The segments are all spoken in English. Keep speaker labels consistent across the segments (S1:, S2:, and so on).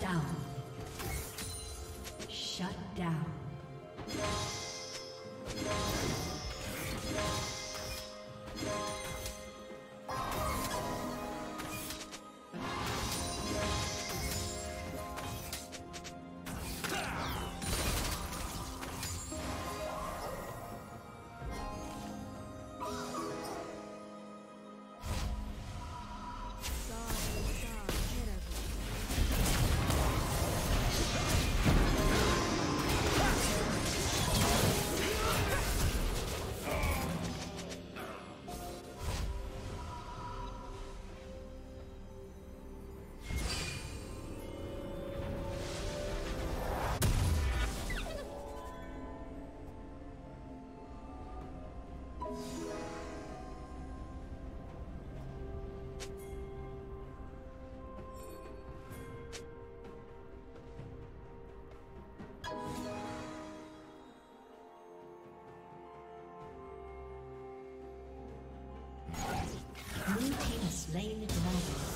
S1: Down. slain the dragon.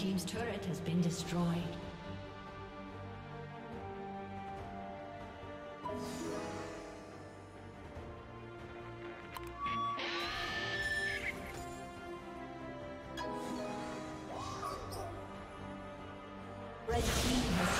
S1: Team's turret has been destroyed. Red team has